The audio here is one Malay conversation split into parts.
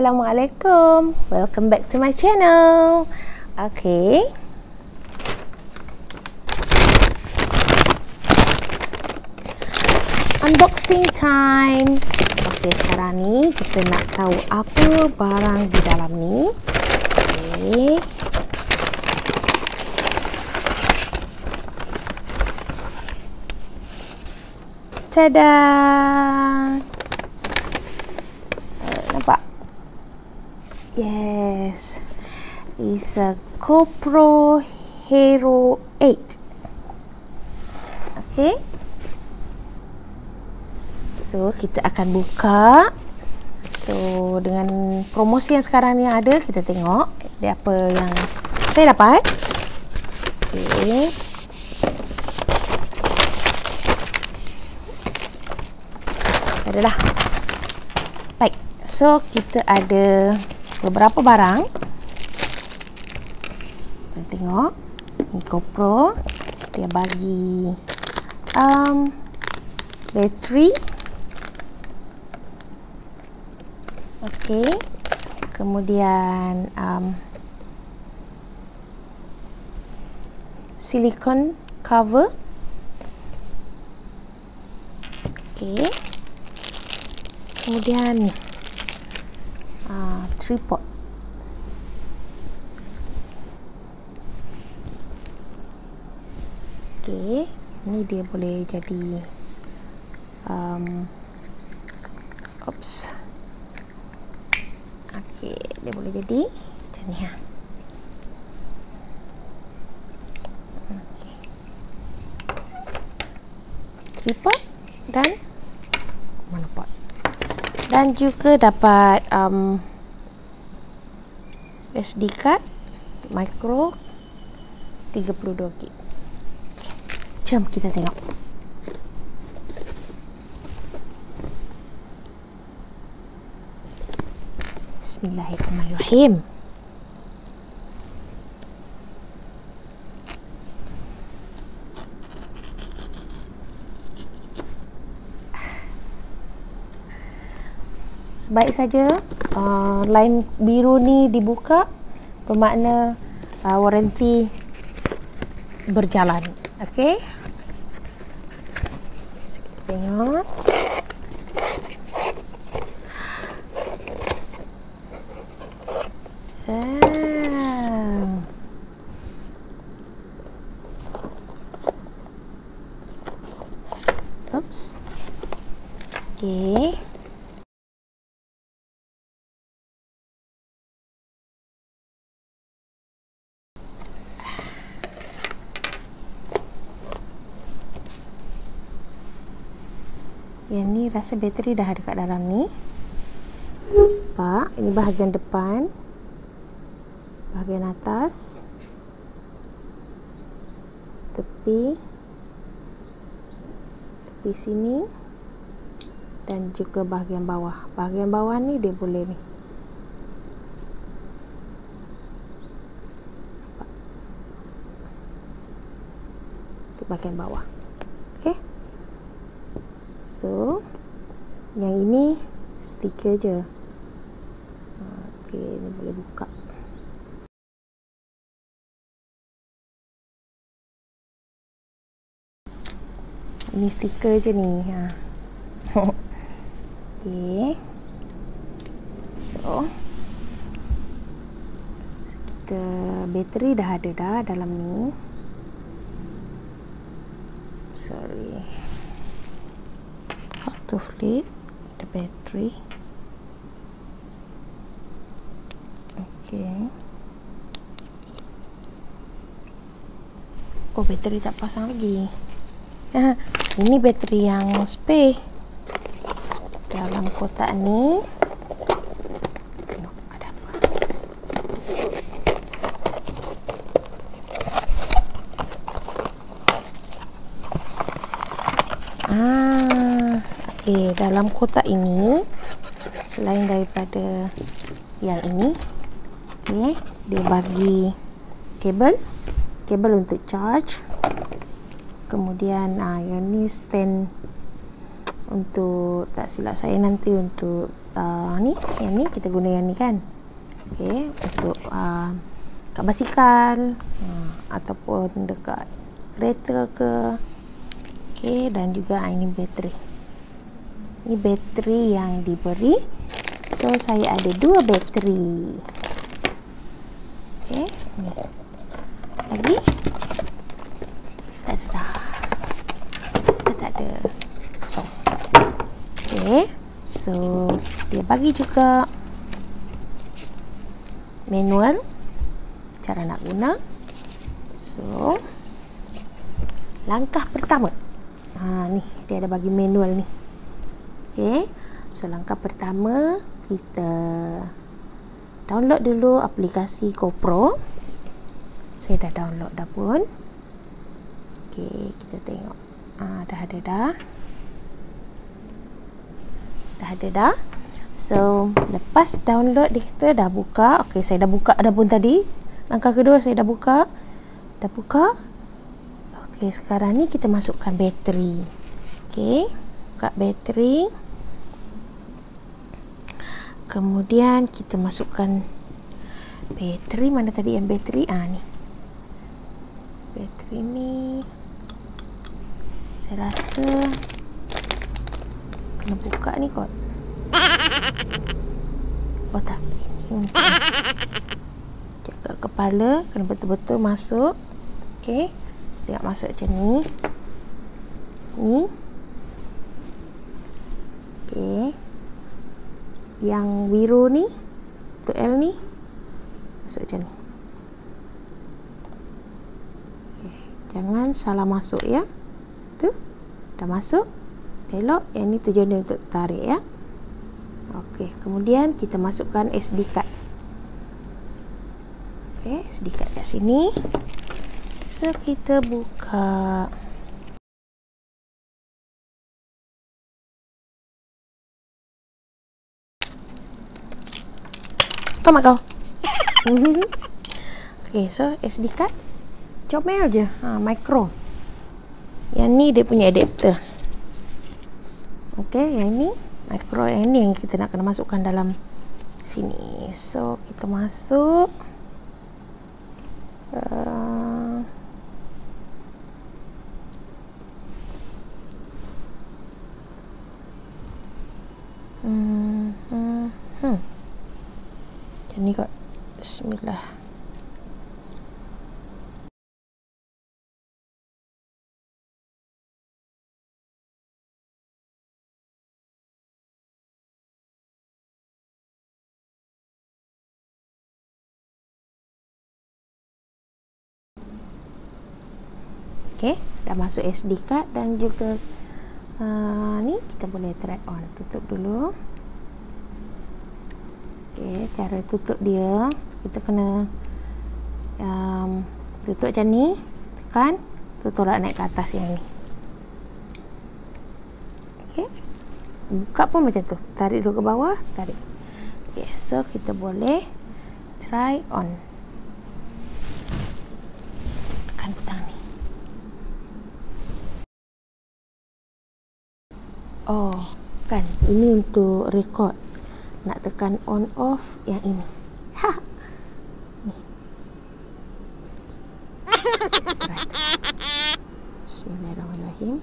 Assalamualaikum. Welcome back to my channel. Okay. Unboxing time. Okay, sekarang ni kita nak tahu apa barang di dalam ni. Okay. Tada! Uh, nampak? Yes. It's a GoPro Hero 8. Okay. So, kita akan buka. So, dengan promosi yang sekarang ni ada, kita tengok dia apa yang saya dapat. Okay. adalah baik so kita ada beberapa barang. Kita tengok. Ni GoPro. Dia bagi um, bateri. Ok kemudian um, silicone cover. Ok kemudian ni uh, tripod. Ok ni dia boleh jadi um, oops. Ok dia boleh jadi macam ni ha. Tripod dan monopod dan juga dapat um, SD card micro 32 gig. Jom kita tengok. Bismillahirrahmanirrahim sebaik saja uh, line biru ni dibuka bermakna uh, waranti berjalan okey tengok ah. Oops. Okay. Yang ni rasa bateri dah ada kat dalam ni. Nampak? Ini bahagian depan. Bahagian atas. Tepi. Tepi sini. Dan juga bahagian bawah. Bahagian bawah ni dia boleh ni. Bahagian bawah. Okay. So yang ini stiker je. Okey, ni boleh buka. Ini stiker je ni. Ha. Okey. So kita bateri dah ada dah dalam ni. Sorry to flip the battery. Okay. Oh bateri tak pasang lagi. Ini bateri yang spare. Dalam kotak ni Okey, dalam kotak ini selain daripada yang ini, okey, dia bagi kabel, kabel untuk charge. Kemudian ah yang ni stand untuk tak silap saya nanti untuk uh, ni yang ni kita guna yang ni kan? Okey untuk uh, kat basikal uh, ataupun dekat kereta ke. Okey dan juga ini bateri ini bateri yang diberi. So saya ada dua bateri. Okey ni. Lagi. Tak ada dah. Tak ada. Kosong. Okey so dia bagi juga manual. Cara nak guna. So langkah pertama. Ha ni dia ada bagi manual ni okey so langkah pertama kita download dulu aplikasi GoPro saya dah download dah pun okey kita tengok ha dah ada dah dah ada dah So, lepas download dia kata dah buka. Okey, saya dah buka dah pun tadi. Langkah kedua saya dah buka. Dah buka. Okey, sekarang ni kita masukkan bateri. Okey, buka bateri. Kemudian kita masukkan bateri mana tadi yang bateri? Ah ni. Bateri ni saya rasa kena buka ni kot. Oh tak, ini untuk jaga kepala kena betul-betul masuk. Okey. Tengok masuk macam ni. Ni. Yang biru ni, untuk L ni masuk macam ni. Okey, jangan salah masuk ya. Tu. Dah masuk. Elok yang ni tujuan dia untuk tarik ya. Okey, kemudian kita masukkan SD card. Okey, SD card kat sini. So kita buka Kau mak kau. Okey, so SD card comel je. Ha, micro. Yang ni dia punya adapter. Okey, yang ni micro yang ni yang kita nak kena masukkan dalam sini so kita masuk dan ni kot bismillah Okey, dah masuk SD card dan juga uh, ni kita boleh try on. Tutup dulu. Okey, cara tutup dia kita kena um, tutup macam ni, tekan, tutup naik ke atas yang ni. Okey. Buka pun macam tu. Tarik dulu ke bawah, tarik. Okey, so kita boleh try on. Oh, kan ini untuk record. Nak tekan on off yang ini. Ha. Ni. Bismillahirrahmanirrahim.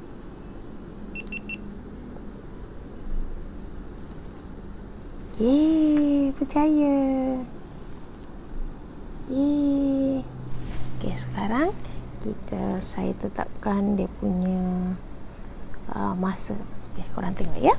Yeay, percaya. Yeay. Okey, sekarang kita saya tetapkan dia punya uh, masa. Okey, korang tengok ya.